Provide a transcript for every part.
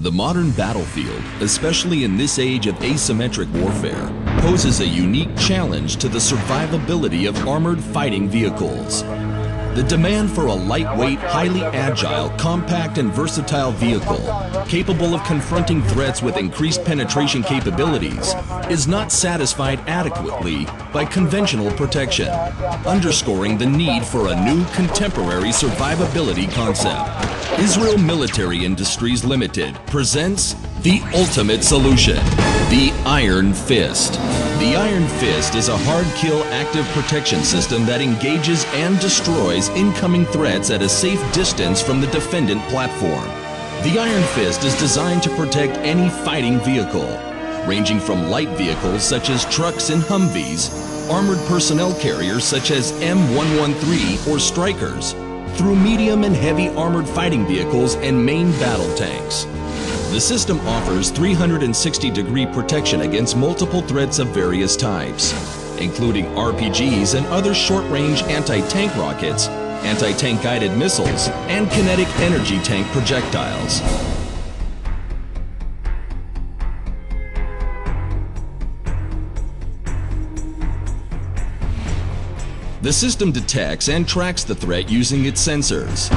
The modern battlefield, especially in this age of asymmetric warfare, poses a unique challenge to the survivability of armored fighting vehicles. The demand for a lightweight, highly agile, compact, and versatile vehicle capable of confronting threats with increased penetration capabilities is not satisfied adequately by conventional protection, underscoring the need for a new contemporary survivability concept. Israel Military Industries Limited presents the ultimate solution, the Iron Fist. The Iron Fist is a hard kill active protection system that engages and destroys incoming threats at a safe distance from the defendant platform. The Iron Fist is designed to protect any fighting vehicle, ranging from light vehicles such as trucks and Humvees, armored personnel carriers such as M113 or Strykers, through medium and heavy armored fighting vehicles and main battle tanks. The system offers 360 degree protection against multiple threats of various types, including RPGs and other short range anti tank rockets, anti tank guided missiles, and kinetic energy tank projectiles. The system detects and tracks the threat using its sensors.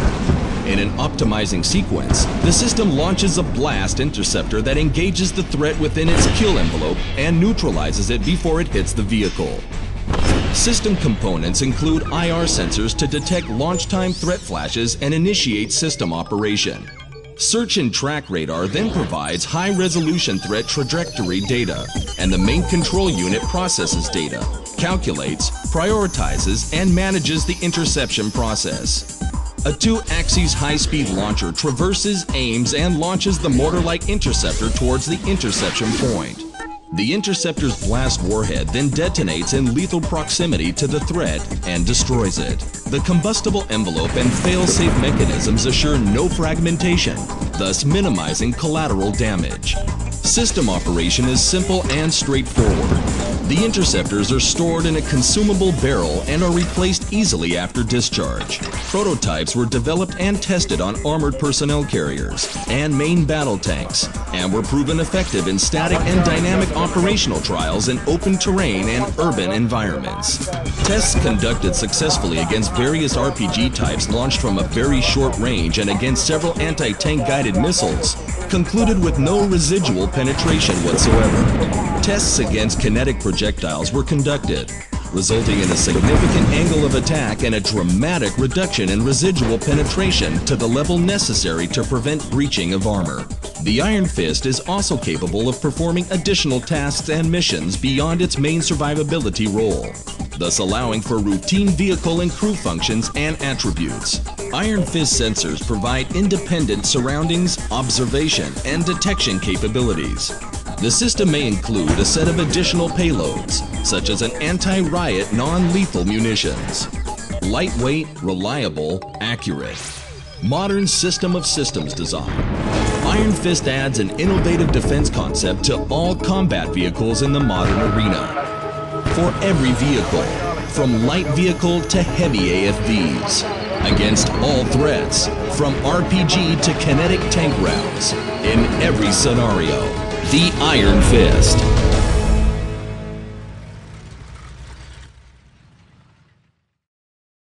In an optimizing sequence, the system launches a blast interceptor that engages the threat within its kill envelope and neutralizes it before it hits the vehicle. System components include IR sensors to detect launch time threat flashes and initiate system operation. Search and track radar then provides high resolution threat trajectory data, and the main control unit processes data, calculates, prioritizes, and manages the interception process. A two-axis high-speed launcher traverses, aims, and launches the mortar-like interceptor towards the interception point. The interceptor's blast warhead then detonates in lethal proximity to the threat and destroys it. The combustible envelope and fail-safe mechanisms assure no fragmentation, thus minimizing collateral damage. System operation is simple and straightforward. The interceptors are stored in a consumable barrel and are replaced easily after discharge. Prototypes were developed and tested on armored personnel carriers and main battle tanks and were proven effective in static and dynamic operational trials in open terrain and urban environments. Tests conducted successfully against various RPG types launched from a very short range and against several anti-tank guided missiles concluded with no residual penetration whatsoever. Tests against kinetic projectiles were conducted, resulting in a significant angle of attack and a dramatic reduction in residual penetration to the level necessary to prevent breaching of armor. The Iron Fist is also capable of performing additional tasks and missions beyond its main survivability role, thus allowing for routine vehicle and crew functions and attributes. Iron Fist sensors provide independent surroundings, observation, and detection capabilities. The system may include a set of additional payloads, such as an anti-riot non-lethal munitions. Lightweight, reliable, accurate. Modern system of systems design. Iron Fist adds an innovative defense concept to all combat vehicles in the modern arena. For every vehicle, from light vehicle to heavy AFVs against all threats, from RPG to kinetic tank rounds, in every scenario. The Iron Fist.